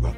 rock.